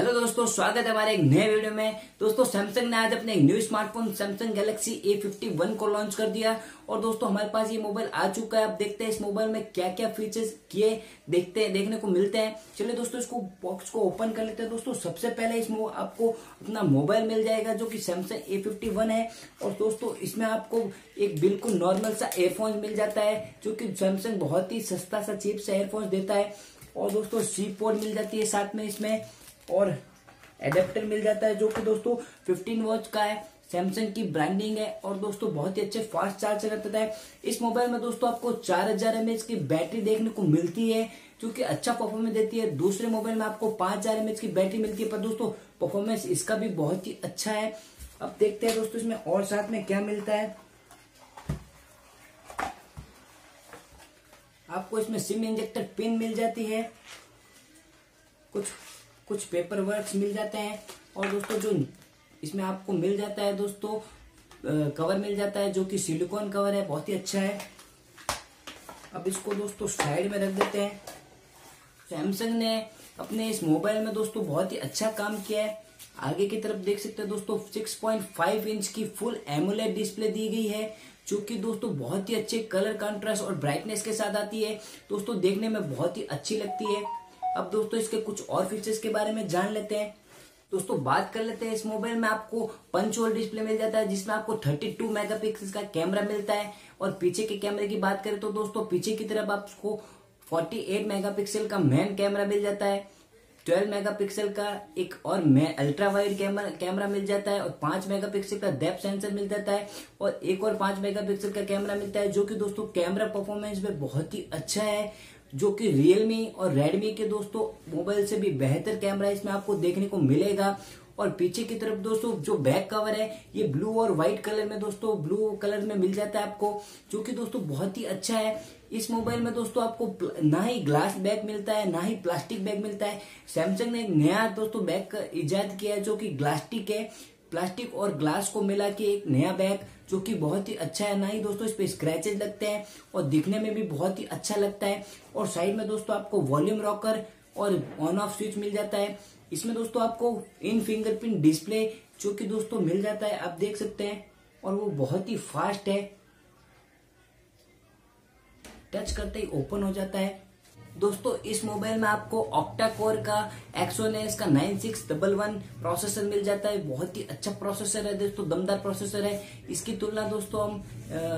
Hello दोस्तों, स्वागत है हमारे एक नए वीडियो में। दोस्तों सैमसंग ने आज अपने एक new smartphone Samsung Galaxy A fifty one को लॉन्च कर दिया। और दोस्तों, हमारे पास ये मोबाइल आ चुका है। अब देखते हैं इस मोबाइल में क्या क्या फीचर्स किए देखते हैं, देखने को मिलते हैं। चलिए दोस्तों, इसको बॉक्स को ओपन कर लेते हैं। दोस्तों, सबसे पहले इस आपको अपना मोबाइल मिल जाएगा, जो कि सैमसंग ए फिफ्टी वन है। और दोस्तों, इसमें आपको एक बिल्कुल नॉर्मल सा एयरफोन मिल जाता है, जो कि सैमसंग बहुत ही सस्ता सा चीप सा एयरफोन देता है। और दोस्तों सी पोर्ट मिल जाती है साथ में इसमें। और एडेप्टर मिल जाता है, जो कि दोस्तों 15 वॉच का है सैमसंग की ब्रांडिंग है और दोस्तों बहुत ही अच्छे फास्ट चार्ज रहता है। इस मोबाइल में दोस्तों आपको चार हज़ार एमएच की बैटरी देखने को मिलती है, जो कि अच्छा परफॉर्मेंस देती है। दूसरे मोबाइल में आपको पाँच हज़ार एमएच की बैटरी मिलती है, पर दोस्तों परफॉर्मेंस इसका भी बहुत ही अच्छा है। अब देखते हैं दोस्तों इसमें और साथ में क्या मिलता है। आपको इसमें सिम इंजेक्टर पिन मिल जाती है। कुछ कुछ पेपर वर्क मिल जाते हैं। और दोस्तों, जो इसमें आपको मिल जाता है दोस्तों कवर मिल जाता है, जो कि सिलिकॉन कवर है, बहुत ही अच्छा है। अब इसको दोस्तों साइड में रख देते हैं। सैमसंग ने अपने इस मोबाइल में दोस्तों बहुत ही अच्छा काम किया है। आगे की तरफ़ देख सकते हैं दोस्तों 6.5 इंच की फुल एमुलेट डिस्प्ले दी गई है, जो कि दोस्तों बहुत ही अच्छे कलर कंट्रास्ट और ब्राइटनेस के साथ आती है। दोस्तों, देखने में बहुत ही अच्छी लगती है। अब दोस्तों, इसके कुछ और फीचर्स के बारे में जान लेते हैं। दोस्तों, बात कर लेते हैं इस मोबाइल में आपको पंच होल डिस्प्ले मिल जाता है, जिसमें आपको 32 मेगापिक्सल का कैमरा मिलता है। और पीछे के कैमरे की बात करें तो दोस्तों, पीछे की तरफ़ आपको 48 मेगापिक्सल का मेन कैमरा मिल जाता है। 12 मेगापिक्सल का एक और अल्ट्रा वाइड कैमरा कैमरा मिल जाता है। और 5 मेगापिक्सल का डेप्थ सेंसर मिल जाता है। और एक और 5 मेगापिक्सल का कैमरा मिलता है, जो कि दोस्तों कैमरा परफॉर्मेंस में बहुत ही अच्छा है। जो कि रियलमी और रेडमी के दोस्तों मोबाइल से भी बेहतर कैमरा इसमें आपको देखने को मिलेगा। और पीछे की तरफ़ दोस्तों, जो बैक कवर है, ये ब्लू और व्हाइट कलर में दोस्तों ब्लू कलर में मिल जाता है आपको, जो कि दोस्तों बहुत ही अच्छा है। इस मोबाइल में दोस्तों आपको ना ही ग्लास बैग मिलता है, ना ही प्लास्टिक बैग मिलता है। सैमसंग ने एक नया दोस्तों बैग इजाद किया है, जो कि ग्लास्टिक है। प्लास्टिक और ग्लास को मिला के एक नया बैग, जो कि बहुत ही अच्छा है। ना ही दोस्तों इस पे स्क्रैचेज लगते हैं और दिखने में भी बहुत ही अच्छा लगता है। और साइड में दोस्तों, आपको वॉल्यूम रॉकर और ऑन ऑफ़ स्विच मिल जाता है। इसमें दोस्तों, आपको इन फिंगरप्रिंट डिस्प्ले जो कि दोस्तों, मिल जाता है। आप देख सकते हैं, और वो बहुत ही फास्ट है। टच करते ही ओपन हो जाता है। दोस्तों, इस मोबाइल में आपको ऑक्टा कोर का एक्सोनेस का nine six double one processor मिल जाता है। बहुत ही अच्छा प्रोसेसर है दोस्तों, दमदार प्रोसेसर है। इसकी तुलना दोस्तों हम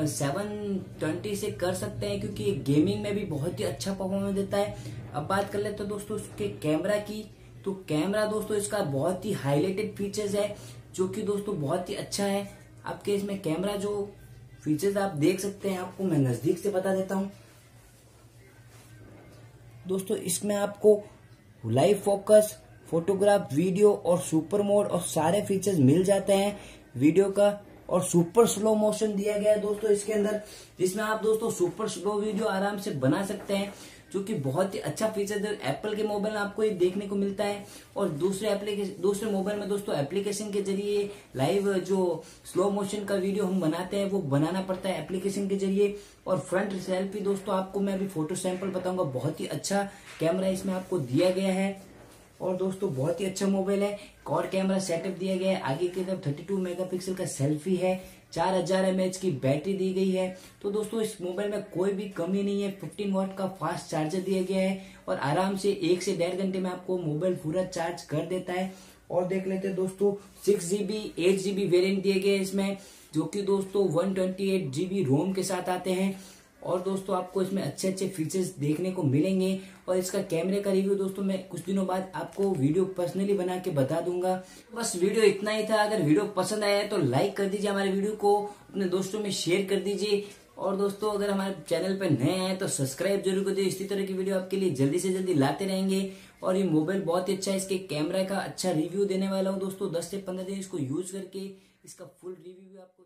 सेवन ट्वेंटी से कर सकते हैं, क्योंकि गेमिंग में भी बहुत ही अच्छा परफॉर्मेंस देता है। अब बात कर लेते हैं दोस्तों उसके कैमरा की। तो कैमरा दोस्तों, इसका बहुत ही हाईलाइटेड फीचर्स है, जो कि दोस्तों बहुत ही अच्छा है। आपके इसमें कैमरा जो फीचर्स आप देख सकते हैं, आपको मैं नज़दीक से बता देता हूँ। दोस्तों, इसमें आपको लाइव फोकस फोटोग्राफ वीडियो और सुपर मोड और सारे फीचर्स मिल जाते हैं। वीडियो का और सुपर स्लो मोशन दिया गया है दोस्तों इसके अंदर, जिसमें आप दोस्तों सुपर स्लो वीडियो आराम से बना सकते हैं। जो कि बहुत ही अच्छा फीचर है। एप्पल के मोबाइल में आपको ये देखने को मिलता है। और दूसरे एप्लीकेशन दूसरे मोबाइल में दोस्तों एप्लीकेशन के ज़रिए लाइव जो स्लो मोशन का वीडियो हम बनाते हैं, वो बनाना पड़ता है एप्लीकेशन के ज़रिए। और फ्रंट सेल्फी दोस्तों आपको मैं अभी फ़ोटो सैंपल बताऊँगा। बहुत ही अच्छा कैमरा इसमें आपको दिया गया है। और दोस्तों बहुत ही अच्छा मोबाइल है। कॉर कैमरा सेटअप दिया गया है। आगे की तरफ़ 32 मेगापिक्सल का सेल्फी है। चार हज़ार एमएच की बैटरी दी गई है। तो दोस्तों, इस मोबाइल में कोई भी कमी नहीं है। 15 वॉट का फास्ट चार्जर दिया गया है और आराम से एक से डेढ़ घंटे में आपको मोबाइल पूरा चार्ज कर देता है। और देख लेते हैं दोस्तों six GB eight GB variant दिए गए इसमें, जो कि दोस्तों one twenty eight GB ROM के साथ आते हैं। और दोस्तों, आपको इसमें अच्छे अच्छे फीचर्स देखने को मिलेंगे। और इसका कैमरे का रिव्यू दोस्तों, मैं कुछ दिनों बाद आपको वीडियो पर्सनली बना के बता दूँगा। बस वीडियो इतना ही था। अगर वीडियो पसंद आया है तो लाइक कर दीजिए हमारे वीडियो को, अपने दोस्तों में शेयर कर दीजिए। और दोस्तों, अगर हमारे चैनल पर नए हैं तो सब्सक्राइब ज़रूर कर दीजिए। इसी तरह की वीडियो आपके लिए जल्दी से जल्दी लाते रहेंगे। और ये मोबाइल बहुत ही अच्छा है। इसके कैमरा का अच्छा रिव्यू देने वाला हूँ दोस्तों। दस से पंद्रह दिन इसको यूज़ करके इसका फुल रिव्यू आपको